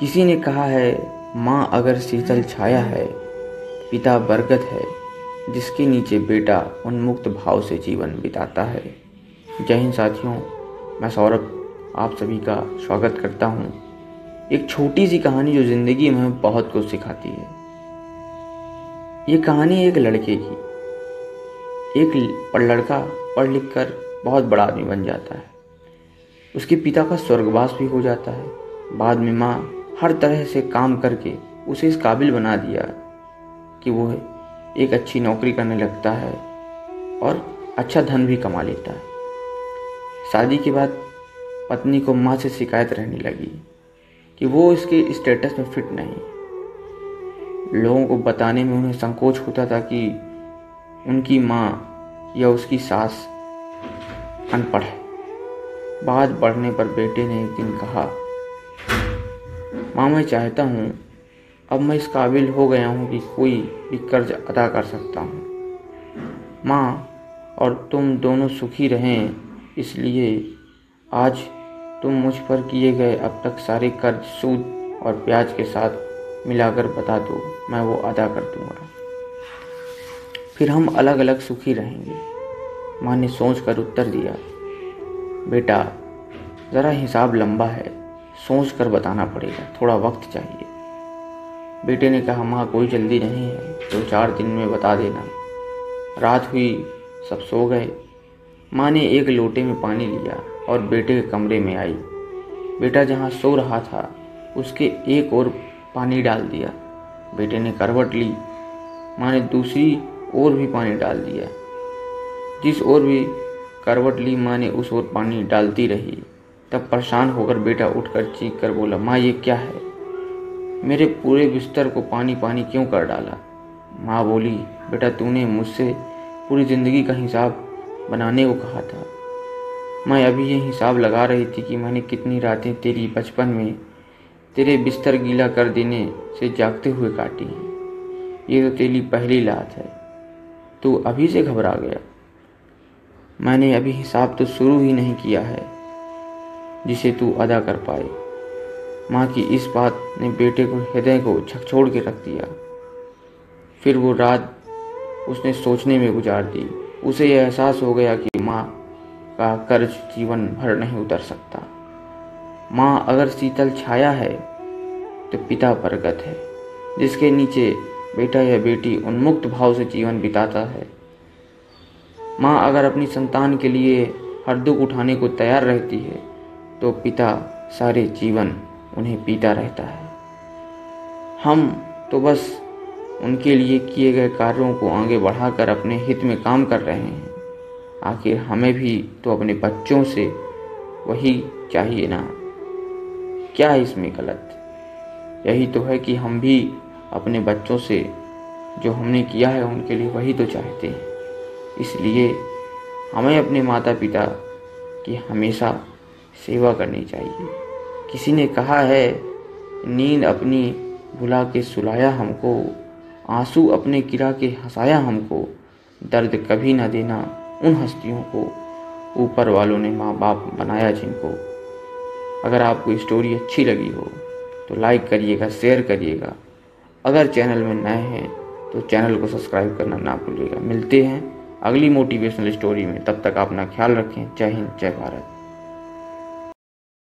किसी ने कहा है, माँ, अगर शीतल छाया है, पिता बरगद है, जिसके नीचे बेटा उन्मुक्त भाव से जीवन बिताता है। जय हिंद साथियों, मैं सौरभ, आप सभी का स्वागत करता हूँ। एक छोटी सी कहानी जो ज़िंदगी में बहुत कुछ सिखाती है। ये कहानी एक लड़के की। एक लड़का पढ़ लिख कर बहुत बड़ा आदमी बन जाता है। उसके पिता का स्वर्गवास भी हो जाता है। बाद में माँ हर तरह से काम करके उसे इस काबिल बना दिया कि वो एक अच्छी नौकरी करने लगता है और अच्छा धन भी कमा लेता है। शादी के बाद पत्नी को माँ से शिकायत रहने लगी कि वो इसके स्टेटस में फिट नहीं लोगों को बताने में उन्हें संकोच होता था कि उनकी माँ या उसकी सास अनपढ़ है। बात बढ़ने पर बेटे ने एक दिन कहा माँ, मैं चाहता हूँ, अब मैं इस काबिल हो गया हूँ कि कोई भी कर्ज अदा कर सकता हूँ। माँ और तुम दोनों सुखी रहें, इसलिए आज तुम मुझ पर किए गए अब तक सारे कर्ज, सूद और ब्याज के साथ मिलाकर बता दो, मैं वो अदा कर दूँगा। फिर हम अलग अलग सुखी रहेंगे। माँ ने सोच कर उत्तर दिया, बेटा, ज़रा हिसाब लंबा है। सोच कर बताना पड़ेगा, थोड़ा वक्त चाहिए। बेटे ने कहा, माँ, कोई जल्दी नहीं है, दो तो चार दिन में बता देना। रात हुई, सब सो गए। माँ ने एक लोटे में पानी लिया और बेटे के कमरे में आई। बेटा जहाँ सो रहा था, उसके एक और पानी डाल दिया। बेटे ने करवट ली। माँ ने दूसरी ओर भी पानी डाल दिया। जिस ओर भी करवट ली, माँ ने उस ओर पानी डालती रही। तब परेशान होकर बेटा उठकर चीख कर बोला, माँ, ये क्या है? मेरे पूरे बिस्तर को पानी पानी क्यों कर डाला? माँ बोली, बेटा, तूने मुझसे पूरी ज़िंदगी का हिसाब बनाने को कहा था। मैं अभी ये हिसाब लगा रही थी कि मैंने कितनी रातें तेरी बचपन में तेरे बिस्तर गीला कर देने से जागते हुए काटी हैं। ये तो तेरी पहली लात है। तू अभी से घबरा गया। मैंने अभी हिसाब तो शुरू ही नहीं किया है। जिसे तू अदा कर पाए। माँ की इस बात ने बेटे को हृदय को झकझोड़ के रख दिया। फिर वो रात उसने सोचने में गुजार दी। उसे यह एहसास हो गया कि माँ का कर्ज जीवन भर नहीं उतर सकता। माँ अगर शीतल छाया है तो पिता बरगत है, जिसके नीचे बेटा या बेटी उन्मुक्त भाव से जीवन बिताता है। माँ अगर अपनी संतान के लिए हर दुख उठाने को तैयार रहती है तो पिता सारे जीवन उन्हें पीता रहता है। हम तो बस उनके लिए किए गए कार्यों को आगे बढ़ाकर अपने हित में काम कर रहे हैं। आखिर हमें भी तो अपने बच्चों से वही चाहिए ना। क्या है इसमें गलत? यही तो है कि हम भी अपने बच्चों से जो हमने किया है उनके लिए वही तो चाहते हैं। इसलिए हमें अपने माता पिता की हमेशा सेवा करनी चाहिए। किसी ने कहा है, नींद अपनी भुला के सुलाया हमको, आँसू अपने गिरा के हंसाया हमको, दर्द कभी ना देना उन हस्तियों को, ऊपर वालों ने माँ बाप बनाया जिनको। अगर आपको स्टोरी अच्छी लगी हो तो लाइक करिएगा, शेयर करिएगा। अगर चैनल में नए हैं तो चैनल को सब्सक्राइब करना ना भूलिएगा। मिलते हैं अगली मोटिवेशनल स्टोरी में। तब तक अपना ख्याल रखें। जय हिंद, जय भारत।